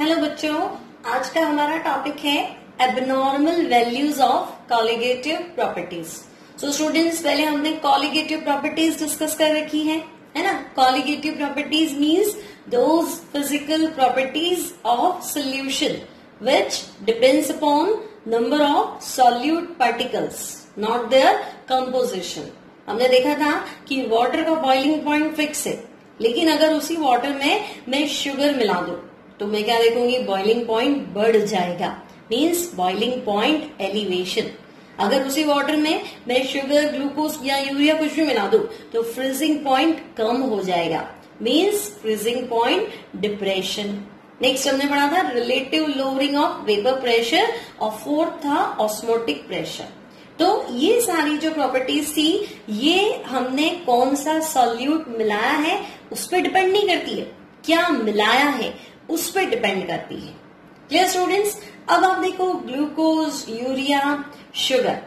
Hello बच्चों। आज का हमारा टॉपिक है abnormal values of colligative properties so students पहले हमने कॉलिगेटिव प्रॉपर्टीज़ डिस्कस कर रखी है है ना? Colligative properties means those physical properties of solution which depends upon number of solute particles not their composition हमने देखा था कि वाटर का बॉइलिंग पॉइंट फिक्स है, लेकिन अगर उसी वाटर में मैं शुगर मिला दूँ तो मैं क्या देखूँगी? बॉइलिंग पॉइंट बढ़ जाएगा। मीन्स बॉइलिंग पॉइंट एलिवेशन अगर उसी वाटर में मैं शुगर ग्लूकोज या यूरिया कुछ भी मिला दू तो फ्रीजिंग पॉइंट कम हो जाएगा। Means freezing point depression next हमने पढ़ा था relative lowering of vapour pressure और फोर्थ था ऑस्मोटिक प्रेशर तो ये सारी जो प्रॉपर्टीज़ थी, ये हमने कौन सा सॉल्यूट मिलाया है? उस पर डिपेंड नहीं करती है। क्या मिलाया है? उस पर डिपेंड करती है। क्लियर स्टूडेंट्स अब आप देखो ग्लूकोज यूरिया शुगर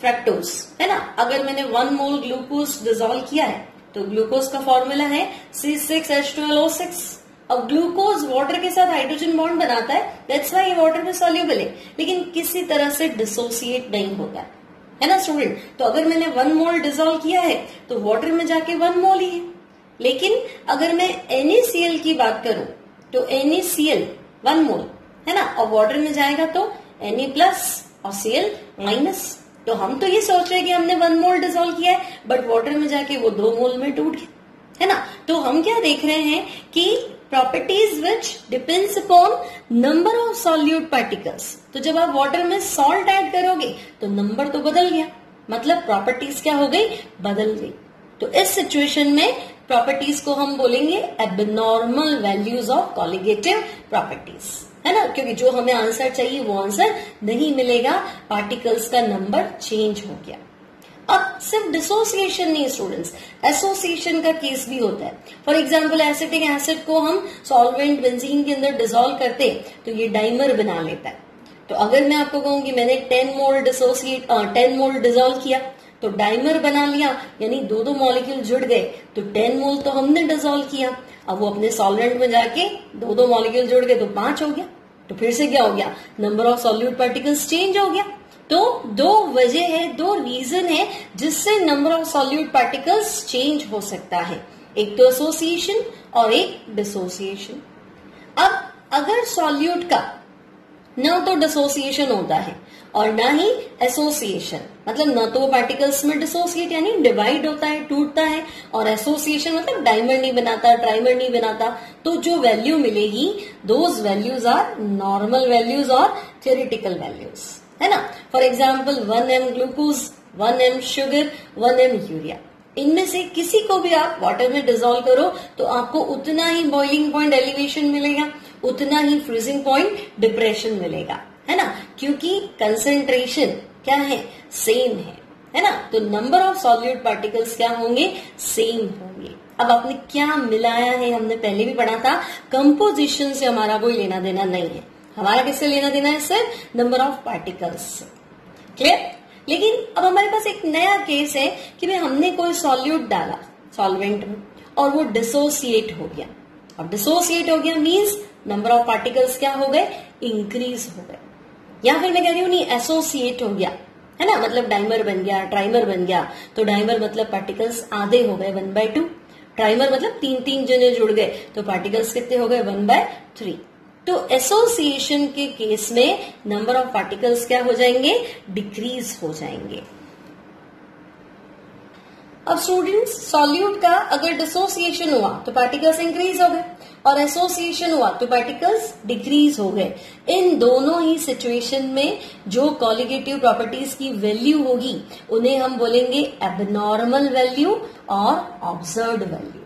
फ्रेक्टोज है ना? अगर मैंने वन मोल ग्लूकोज डिजोल्व किया है तो ग्लूकोज का फॉर्मूला है C six H twelve O six अब ग्लूकोज वाटर के साथ हाइड्रोजन बॉन्ड बनाता है दैट्स वाई वाटर में सॉल्यूबल है। लेकिन किसी तरह से डिसोसिएट नहीं होता, है है ना स्टूडेंट तो अगर मैंने वन मोल डिजोल्व किया है तो वाटर में जाके वन मोल ही है। लेकिन अगर मैं एनएसीएल की बात करूँ तो एनएसीएल वन मोल है ना? और वाटर में जाएगा तो एन प्लस और सीएल माइनस तो हम तो ये सोच रहे कि हमने वन मोल डिजोल्व किया है बट वाटर में जाके वो दो मोल में टूट गया, है ना? तो हम क्या देख रहे हैं कि properties which depends upon number of solute particles तो जब आप वाटर में सॉल्ट ऐड करोगे तो नंबर तो बदल गया। मतलब प्रॉपर्टीज़ क्या हो गई? बदल गई। तो इस सिचुएशन में प्रॉपर्टीज़ को हम बोलेंगे abnormal values of colligative properties है ना? क्योंकि जो हमें आंसर चाहिए वो आंसर नहीं मिलेगा पार्टिकल्स का नंबर चेंज हो गया. अब सिर्फ़ डिसोसिएशन नहीं स्टूडेंट्स एसोसिएशन का केस भी होता है. फॉर एग्ज़ाम्पल एसिटिक एसिड को हम सॉल्वेंट बेंजीन के अंदर डिजोल्व करते तो ये डाइमर बना लेता है. तो अगर मैं आपको कहूँ कि मैंने ten mole dissociate ten mole dissolve किया तो डाइमर बना लिया, यानी दो दो मॉलिक्यूल जुड़ गए तो टेन मोल तो हमने डिजोल्व किया। अब वो अपने सॉल्वेंट में जाके दो दो मॉलिक्यूल जुड़ गए तो पाँच हो गया। तो फिर से क्या हो गया? Number of solute particles change हो गया। तो दो वजह है, दो रीजन है जिससे number of solute particles change हो सकता है। एक तो एसोसिएशन और एक डिसोसिएशन अब अगर सॉल्यूट का न तो डिसोसिएशन होता है और ना ही एसोसिएशन मतलब न तो वो पार्टिकल्स में डिसोसिएट यानी डिवाइड होता है, टूटता है और एसोसिएशन मतलब डायमंड नहीं बनाता ट्राइमंड नहीं बनाता। तो जो वैल्यू मिलेगी those values are normal values और थ्योरिटिकल वैल्यूज़ है ना? For example one M glucose one M sugar one M urea इनमें से किसी को भी आप वाटर में डिजोल्व करो तो आपको उतना ही बॉइलिंग पॉइंट एलिवेशन मिलेगा। उतना ही फ्रीजिंग पॉइंट डिप्रेशन मिलेगा, है ना? क्योंकि कंसेंट्रेशन क्या है? सेम है है ना? तो नंबर ऑफ़ सॉल्यूट पार्टिकल्स क्या होंगे? सेम होंगे। अब आपने क्या मिलाया है? हमने पहले भी पढ़ा था कंपोजिशन से हमारा कोई लेना देना नहीं है। हमारा किससे लेना देना है सिर्फ़ नंबर ऑफ़ पार्टिकल्स क्लियर लेकिन अब हमारे पास एक नया केस है कि भाई हमने कोई सॉल्यूट डाला सॉल्वेंट में, और वो डिसोसिएट हो गया। अब डिसोसिएट हो गया मीन्स नंबर ऑफ़ पार्टिकल्स क्या हो गए? इंक्रीज हो गए। या फिर मैं कह रही हूँ, नहीं एसोसिएट हो गया। है ना? मतलब डाइमर बन गया ट्राइमर बन गया। तो डाइमर मतलब पार्टिकल्स आधे हो गए वन बाय टू ट्राइमर मतलब तीन तीन जने जुड़ गए। तो पार्टिकल्स कितने हो गए? वन बाय थ्री तो एसोसिएशन के केस में नंबर ऑफ़ पार्टिकल्स क्या हो जाएँगे? डिक्रीज हो जाएँगे। अब स्टूडेंट्स सॉल्यूट का अगर डिसोसिएशन हुआ तो पार्टिकल्स इंक्रीज हो गए। और एसोसिएशन हुआ तो पार्टिकल्स डिक्रीज हो गए। इन दोनों ही सिचुएशन में जो कॉलिगेटिव प्रॉपर्टीज़ की वैल्यू होगी, उन्हें हम बोलेंगे एबनॉर्मल वैल्यू और ऑब्ज़र्व वैल्यू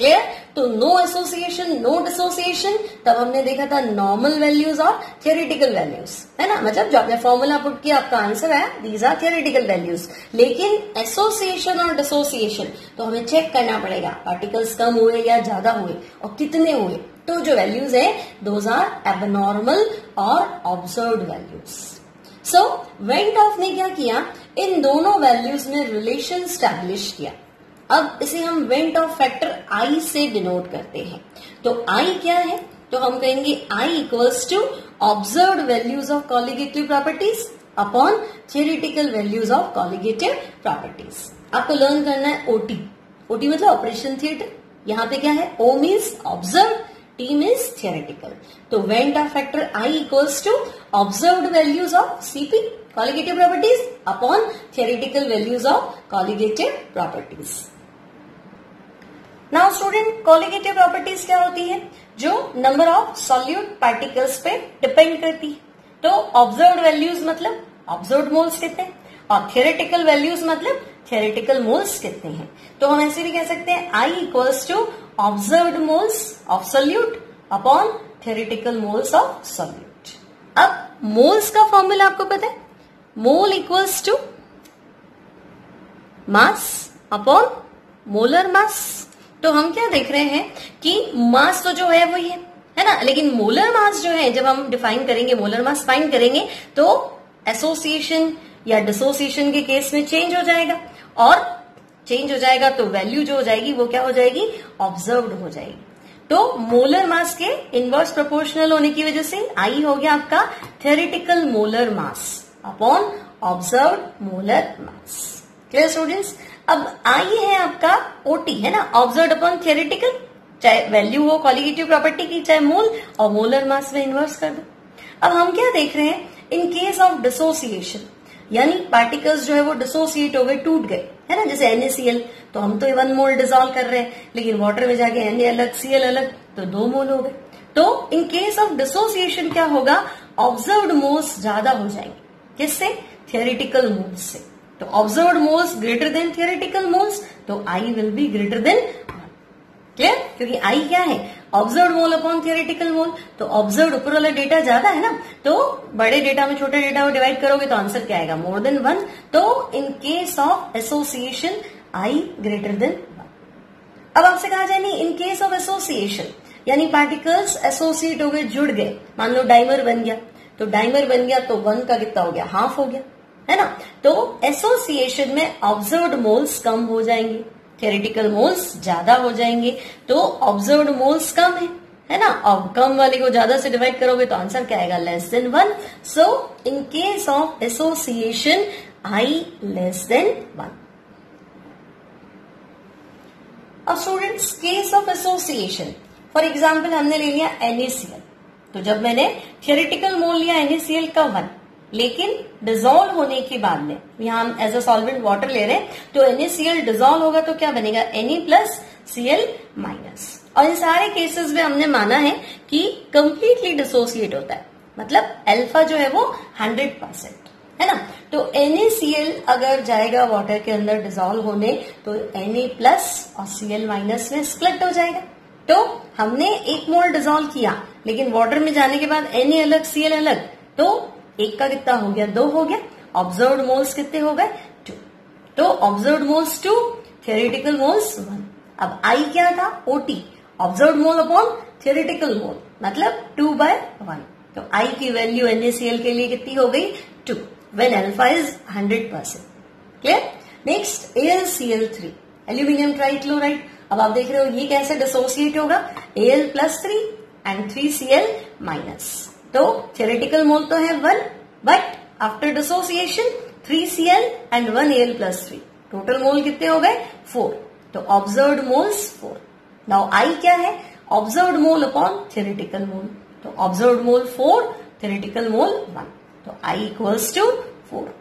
क्लियर तो नो एसोसिएशन नो डिसोसिएशन तब हमने देखा था नॉर्मल वैल्यूज़ और थियोरिटिकल वैल्यूज़ है ना? मतलब जो आपने फॉर्मूला पुट किया, आपका आंसर है दीज आर थियोरिटिकल वैल्यूज़ लेकिन एसोसिएशन और डिसोसिएशन तो हमें चेक करना पड़ेगा पार्टिकल्स कम हुए या ज़्यादा हुए और कितने हुए? तो जो वैल्यूज़ है दोज आर एबनॉर्मल और observe values so van't Hoff ने क्या किया? इन दोनों वैल्यूज़ में रिलेशन स्टैब्लिश किया। अब इसे हम वेंट ऑफ़ फैक्टर आई से डिनोट करते हैं। तो आई क्या है? तो हम कहेंगे I equals to observe values of colligative properties upon theoretical values of colligative properties. आपको लर्न करना है ओटी ओटी मतलब ऑपरेशन थिएटर। यहाँ पे क्या है? O means observe T means theoretical तो van't Hoff factor i equals to observe values of CP colligative properties upon theoretical values of colligative properties. Now student colligative properties क्या होती है? जो नंबर ऑफ़ सॉल्यूट पार्टिकल्स पे depend करती है। तो observe values मतलब ऑब्ज़र्व मोल्स कितने? और थियोरेटिकल वैल्यूज़ मतलब थियोरेटिकल मोल्स कितने हैं? तो हम ऐसे भी कह सकते हैं I equals to observe moles of solute upon theoretical moles of solute अब मोल्स का फॉर्मूला आपको पता है? Mole equals to mass upon molar mass तो हम क्या देख रहे हैं कि मास तो जो है वही है है ना? लेकिन मोलर मास जो है, जब हम डिफाइन करेंगे मोलर मास फाइन करेंगे तो एसोसिएशन या डिसोसिएशन के केस में चेंज हो जाएगा। और चेंज हो जाएगा तो वैल्यू जो हो जाएगी, वो क्या हो जाएगी? ऑब्ज़र्व हो जाएगी। तो मोलर मास के इनवर्स प्रोपोर्शनल होने की वजह से आई हो गया आपका theoretical molar mass upon observe molar mass clear students अब आई है आपका ओटी है ना? ऑब्ज़र्व अपॉन थियोरिटिकल चाहे वैल्यू हो क्वालिटेटिव प्रॉपर्टी की, चाहे मोल, और मोलर मास में इन्वर्स कर दो। अब हम क्या देख रहे हैं? इन केस ऑफ़ डिसोसिएशन यानी पार्टिकल्स जो है वो डिसोसिएट हो गए, टूट गए, है ना? जैसे एनएसीएल तो हम तो वन मोल डिजोल्व कर रहे हैं, लेकिन वाटर में जाके एन अलग सीएल अलग तो दो मोल हो गए। तो इन केस ऑफ़ डिसोसिएशन क्या होगा? ऑब्ज़र्व मोल्स ज़्यादा हो जाएँगे। किससे? थियोरिटिकल मोल्स से। तो observe moles greater than theoretical moles तो i will be greater than clear क्योंकि आई क्या है? Observe mole upon theoretical mole तो ऑब्ज़र्व ऊपर वाला डेटा ज़्यादा है ना? तो बड़े डेटा में छोटे डेटा को डिवाइड करोगे तो आंसर क्या आएगा? मोर देन वन तो in case of association i greater than अब आपसे कहा जाए, नहीं इन केस ऑफ़ एसोसिएशन यानी पार्टिकल्स एसोसिएट हो गए, जुड़ गए। मान लो डाइमर बन गया। तो डाइमर बन गया तो वन का कितना हो गया? हाफ़ हो गया। है ना? तो एसोसिएशन में ऑब्ज़र्व मोल्स कम हो जाएँगे थेरेटिकल मोल्स ज़्यादा हो जाएँगे तो ऑब्ज़र्व मोल्स कम है है ना? और कम वाले को ज़्यादा से डिवाइड करोगे तो आंसर क्या आएगा? Less than one so in case of association i less than one अब students case of association for example हमने ले लिया एनएसीएल तो जब मैंने थियोरिटिकल मोल लिया एनएसीएल का वन लेकिन डिजोल्व होने के बाद में, यहाँ हम एज अ सॉल्वेंट वाटर ले रहे हैं तो एनएसीएल डिजोल्व होगा तो क्या बनेगा? एनई प्लस सीएल माइनस और इन सारे केसेस में हमने माना है कि कंप्लीटली डिसोसिएट होता है। मतलब एल्फा जो है वो हंड्रेड परसेंट है ना? तो एनएसीएल अगर जाएगा वाटर के अंदर डिजोल्व होने तो एनए प्लस और सीएल माइनस में स्प्लिट हो जाएगा। तो हमने एक मोल डिजोल्व किया, लेकिन वाटर में जाने के बाद एन अलग सीएल अलग तो एक का कितना हो गया? दो हो गया। ऑब्ज़र्व मोल्स कितने हो गए? टू तो observe moles two theoretical moles one अब आई क्या था? OT observe mole upon theoretical mole मतलब टू बाय वन तो आई की वैल्यू एनएसीएल के लिए कितनी हो गई? Two when alpha is hundred percent clear next L C L three aluminium trichloride अब आप देख रहे हो ये कैसे डिसोसिएट होगा? L plus three and three C L minus तो थियोरिटिकल मोल तो है one but after dissociation three C L and one L plus three total mole कितने हो गए? फोर तो observe moles four now i क्या है? Observe mole upon theoretical mole तो observe mole four theoretical mole one तो i equals to four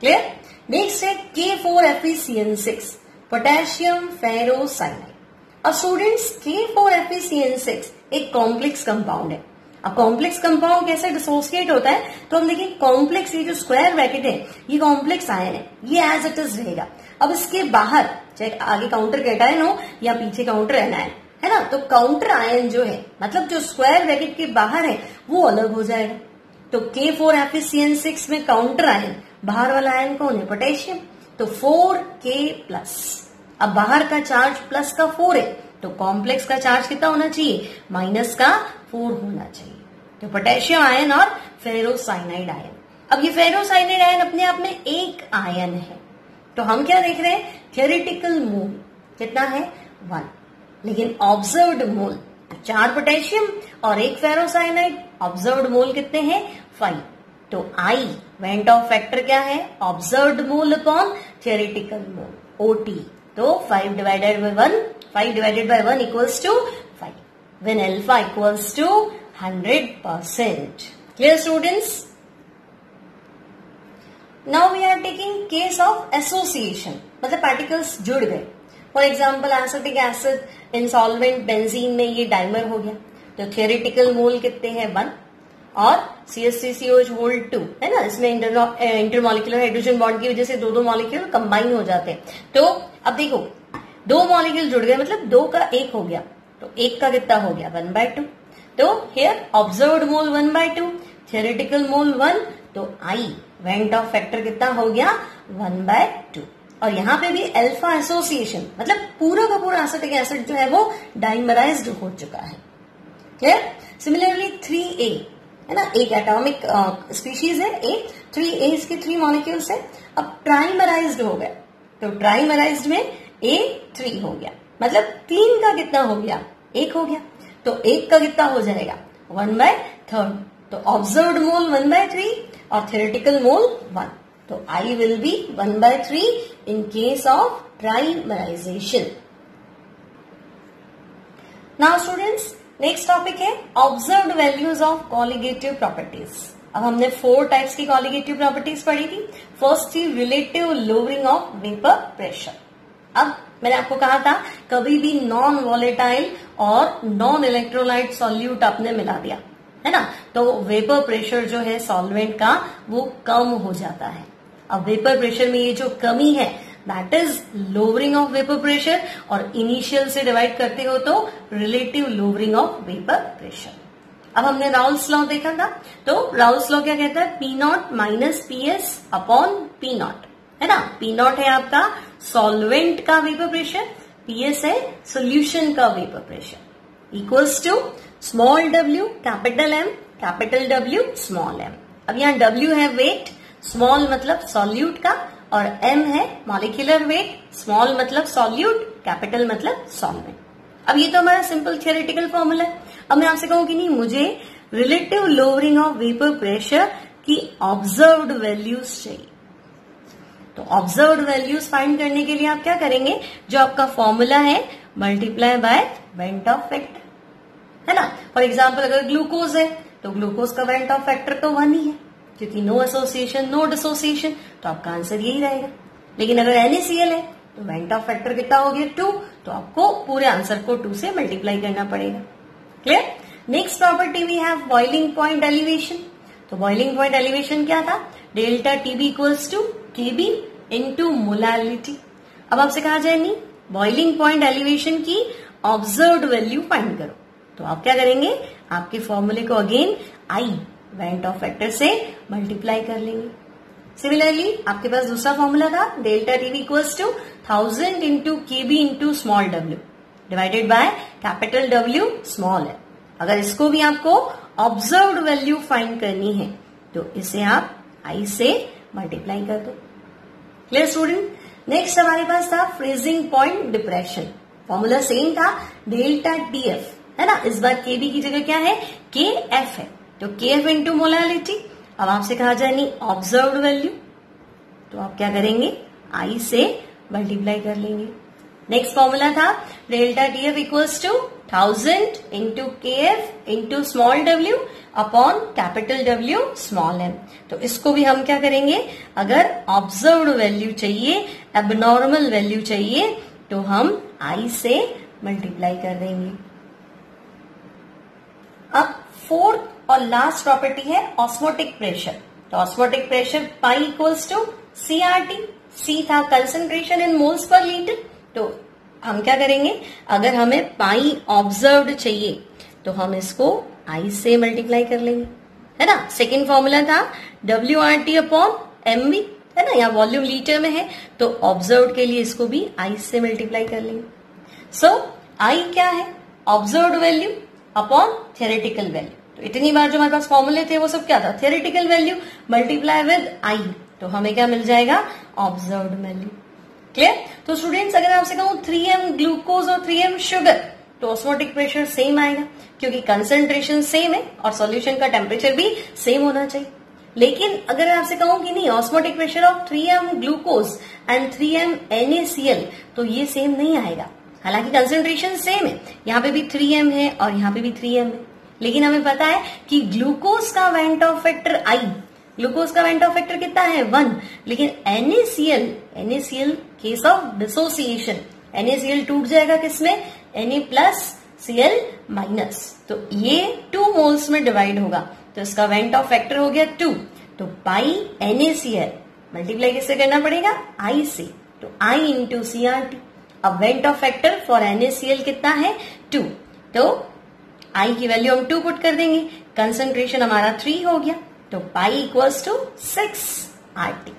clear next है K four F C N six potassium ferrocyanide students K four F six एक complex compound है. अब complex compound कैसे dissociate होता है तो हम देखिए कॉम्प्लेक्स ये जो स्क्वायर ब्रैकेट है, ये कॉम्प्लेक्स आयन है, ये एज इट इज़ रहेगा। अब इसके बाहर, चाहे आगे काउंटर कैटायन हो या पीछे काउंटर एनायन है ना? तो काउंटर आयन जो है मतलब जो स्क्वायर ब्रैकेट के बाहर है, वो अलग हो जाएगा। तो के फोर में काउंटर आयन बाहर वाला आयन कौन है? पोटेशियम तो फोर के प्लस अब बाहर का चार्ज प्लस का फोर है तो कॉम्प्लेक्स का चार्ज कितना होना चाहिए? माइनस का फोर होना चाहिए। तो पोटेशियम आयन और फेरोसाइनाइड आयन। अब ये फेरोसाइनाइड आयन अपने आप में एक आयन है। तो हम क्या देख रहे हैं? थियोरिटिकल मोल कितना है? वन लेकिन ऑब्ज़र्व मोल चार पोटेशियम और एक फेरोसाइनाइड ऑब्ज़र्व मोल कितने हैं? फाइव तो आई वेंट ऑफ़ फैक्टर क्या है? Observe mole upon theoretical mole OT तो five divided by one five divided by one equals to alpha equals to hundred percent clear students now we are taking case of association मतलब particles जुड़ गए. For example acetic acid in solvent benzene में ये dimer हो गया. तो theoretical मोल कितने हैं? वन और सी एस सी सी ओच होल्ड टू है ना? इसमें इंटरमोलिकुलर हाइड्रोजन बॉन्ड की वजह से दो दो मॉलिक्यूल कंबाइन हो जाते हैं. तो अब देखो, दो मॉलिक्यूल जुड़ गए. मतलब दो का एक हो गया. तो एक का कितना हो गया? वन बाय टू तो here observe mole one by two theoretical mole one तो आई वेंट ऑफ़ फैक्टर कितना हो गया? वन बाय टू और यहाँ पे भी अल्फ़ा एसोसिएशन मतलब पूरा का पूरा एसिटिक एसिड जो है वो डाइमराइज्ड हो चुका है. क्लियर सिमिलरली थ्री ए है ना? एक एटॉमिक स्पीशीज है ए थ्री ए इसके थ्री मॉलिक्यूल्स है. अब ट्राइमराइज हो गया. तो ट्राइमराइज में ए थ्री हो गया. मतलब तीन का कितना हो गया? एक हो गया। तो एक का कितना हो जाएगा? वन बाय थर्ड तो observe mole one by three और थेरेटिकल मोल वन तो I will be one by three in case of trimerization now students next topic है observe values of colligative properties अब हमने फोर टाइप्स की colligative properties पढ़ी थी. First थी relative lowering of vapour pressure अब मैंने आपको कहा था, कभी भी नॉन वॉलेटाइल और नॉन इलेक्ट्रोलाइट सॉल्यूट आपने मिला दिया, है ना? तो वेपर प्रेशर जो है सॉल्वेंट का, वो कम हो जाता है। अब वेपर प्रेशर में ये जो कमी है that is lowering of vapour pressure और इनिशियल से डिवाइड करते हो तो relative lowering of vapour pressure अब हमने राउल्स लॉ देखा था तो राउल्स लॉ क्या कहता है? P naught minus P S upon P naught है ना? पी नॉट है आपका सॉल्वेंट का वेपर प्रेशर पीएस है सोल्यूशन का vapour pressure equals to small W capital M capital W small M अब यहाँ डब्ल्यू है वेट स्मॉल मतलब सॉल्यूट का, और एम है मॉलिक्यूलर वेट स्मॉल मतलब सॉल्यूट कैपिटल मतलब सॉल्वेंट अब ये तो हमारा सिंपल थियोरिटिकल फॉर्मूला है। अब मैं आपसे कहूँ कि नहीं, मुझे relative lowering of vapour pressure की ऑब्जर्व्ड वैल्यूज़ चाहिए। तो ऑब्जर्व्ड वैल्यूज़ फाइंड करने के लिए आप क्या करेंगे? जो आपका फॉर्मूला है multiply by van't Hoff factor है ना? फॉर एग्ज़ाम्पल अगर ग्लूकोज है तो ग्लूकोज का वेंट ऑफ़ फैक्टर तो वन ही है। क्योंकि नो एसोसिएशन नो डिसोसिएशन तो आपका आंसर यही रहेगा। लेकिन अगर एनएसीएल है तो वेंट ऑफ़ फैक्टर कितना हो गया? टू तो आपको पूरे आंसर को टू से मल्टीप्लाई करना पड़ेगा। Clear next property we have boiling point elevation तो बॉइलिंग पॉइंट एलिवेशन क्या था? Delta TB equals to KB into molality अब आपसे कहा जाए नहीं बॉइलिंग पॉइंट एलिवेशन की ऑब्ज़र्व वैल्यू फाइंड करो। तो आप क्या करेंगे? आपके फॉर्मूले को again i van't Hoff factor से मल्टीप्लाई कर लेंगे। सिमिलरली आपके पास दूसरा फॉर्मूला था delta TV equals to thousand into K B into small W divided by capital W small है। अगर इसको भी आपको ऑब्ज़र्व वैल्यू फाइंड करनी है तो इसे आप आई से मल्टीप्लाई कर दो। क्लियर स्टूडेंट नेक्स्ट हमारे पास था freezing point depression formula same था डेल्टा टी एफ़ है ना? इस बार के की जगह क्या है? के एफ़ है. तो के एफ़ इंटू मोलालिटी अब आपसे कहा जाए नहीं ऑब्ज़र्व वैल्यू तो आप क्या करेंगे? आई से मल्टीप्लाई कर लेंगे. नेक्स्ट फॉर्मूला था delta T F equals to thousand into K F into small W upon capital W small M तो इसको भी हम क्या करेंगे? अगर ऑब्ज़र्व वैल्यू चाहिए एबनॉर्मल वैल्यू चाहिए तो हम आई से मल्टीप्लाई कर देंगे। अब फोर्थ और लास्ट प्रॉपर्टी है ऑस्मोटिक प्रेशर तो osmotic pressure pi equals to C R T C था concentration in moles per litre तो हम क्या करेंगे? अगर हमें पाई ऑब्ज़र्व चाहिए तो हम इसको आई से मल्टीप्लाई कर लेंगे। है ना? सेकेंड फॉर्मूला था W R T upon M B है ना? या वॉल्यूम लीटर में है तो ऑब्ज़र्व के लिए इसको भी आई से मल्टीप्लाई कर लेंगे। सो so, आई क्या है? Observe value upon theoretical value तो इतनी बार जो हमारे पास फॉर्मूले थे वो सब क्या था? Theoretical value multiply with i तो हमें क्या मिल जाएगा? ऑब्ज़र्व वैल्यू क्लियर तो स्टूडेंट्स अगर आपसे कहूँ थ्री एम ग्लूकोज और थ्री एम शुगर तो ऑस्मोटिक प्रेशर सेम आएगा, क्योंकि कंसेंट्रेशन सेम है और सॉल्यूशन का टेम्परेचर भी सेम होना चाहिए। लेकिन अगर आपसे कहूँ कि नहीं osmotic pressure of 3 M glucose and 3 M NACL तो ये सेम नहीं आएगा। हालाँकि कंसेंट्रेशन सेम है, यहाँ पे भी 3 एम है और यहाँ पे भी 3 एम है। लेकिन हमें पता है कि ग्लूकोज का van't Hoff factor i glucose का वेंट ऑफ़ फैक्टर कितना है? वन लेकिन NACL NACL case of dissociation NACL टूट जाएगा किसमें? एन प्लस सीएल माइनस तो ये टू मोल्स में डिवाइड होगा। तो इसका वेंट ऑफ़ फैक्टर हो गया टू तो पाई एनएसीएल मल्टीप्लाई किससे करना पड़ेगा? आई से. तो आई इंटू सीआरटी अब van't Hoff factor for NACL कितना है? टू तो आई की वैल्यू हम टू पुट कर देंगे। कंसेंट्रेशन हमारा थ्री हो गया। तो pi equals to six R T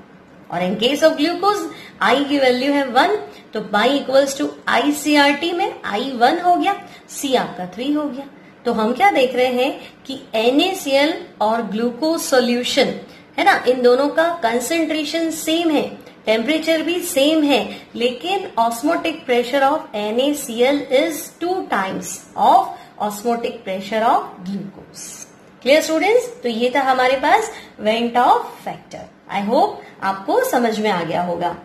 और in case of glucose i की वैल्यू है वन तो pi equals to i C R T में आई वन हो गया सी आपका थ्री हो गया. तो हम क्या देख रहे हैं कि NaCl और ग्लूकोज सॉल्यूशन है ना, इन दोनों का कंसेंट्रेशन सेम है टेम्परेचर भी सेम है, लेकिन osmotic pressure of NaCl is two times of osmotic pressure of glucose clear students तो ये था हमारे पास van't Hoff factor I hope आपको समझ में आ गया होगा।